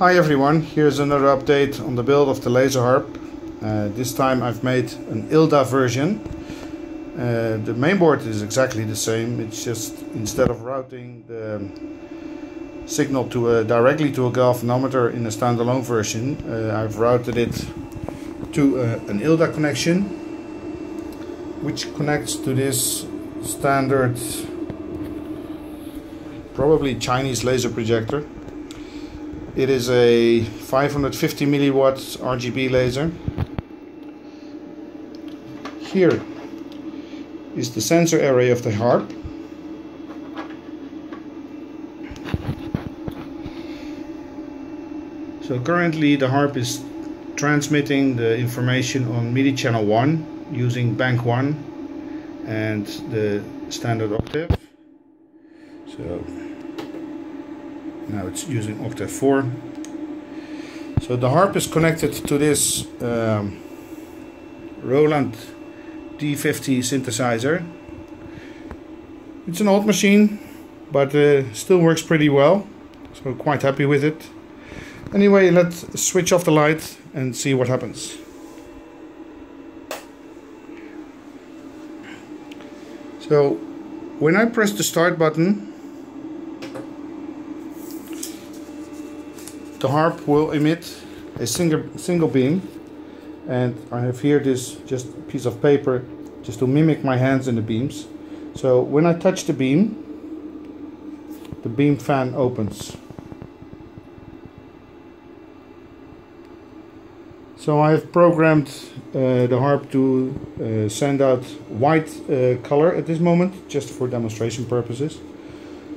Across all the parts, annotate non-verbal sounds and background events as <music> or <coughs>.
Hi everyone, here's another update on the build of the laser harp. Uh, this time I've made an ILDA version. Uh, the mainboard is exactly the same, it's just instead of routing the signal to a, directly to a galvanometer in a standalone version, uh, I've routed it to uh, an ILDA connection which connects to this standard probably Chinese laser projector it is a 550 milliwatts RGB laser. Here is the sensor area of the harp. So currently the harp is transmitting the information on MIDI channel 1 using bank 1 and the standard octave. So now it's using octave 4 so the harp is connected to this um, Roland D50 synthesizer. It's an old machine but uh, still works pretty well so quite happy with it. Anyway let's switch off the light and see what happens. So when I press the start button the harp will emit a single, single beam and I have here this just piece of paper just to mimic my hands in the beams. So when I touch the beam the beam fan opens. So I have programmed uh, the harp to uh, send out white uh, color at this moment just for demonstration purposes.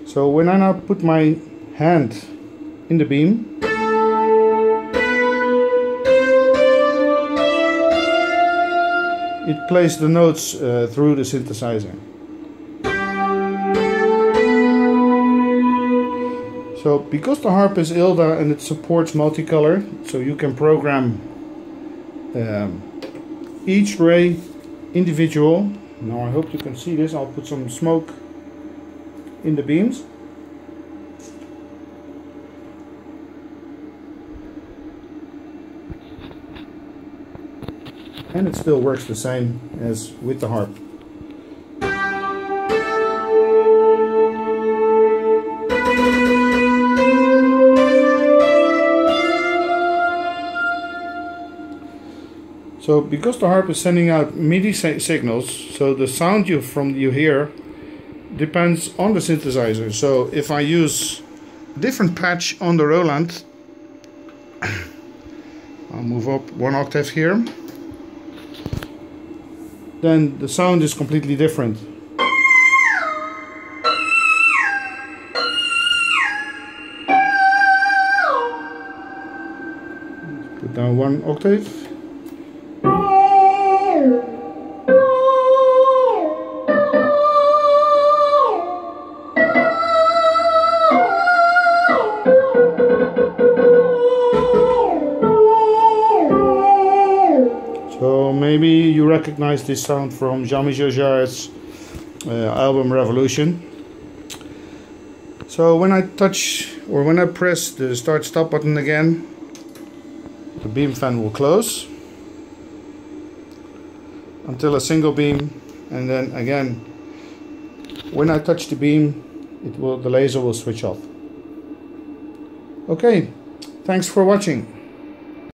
So when I now put my hand in the beam it plays the notes uh, through the synthesizer. So because the harp is ILDA and it supports multicolor, so you can program um, each ray individual. Now I hope you can see this, I'll put some smoke in the beams. And it still works the same as with the harp. So because the harp is sending out MIDI signals, so the sound you from you hear depends on the synthesizer. So if I use a different patch on the Roland, <coughs> I'll move up one octave here then the sound is completely different. Put down one octave. Maybe you recognize this sound from Jean-Michel uh, album Revolution. So when I touch or when I press the start stop button again, the beam fan will close until a single beam and then again when I touch the beam it will the laser will switch off. Okay, thanks for watching.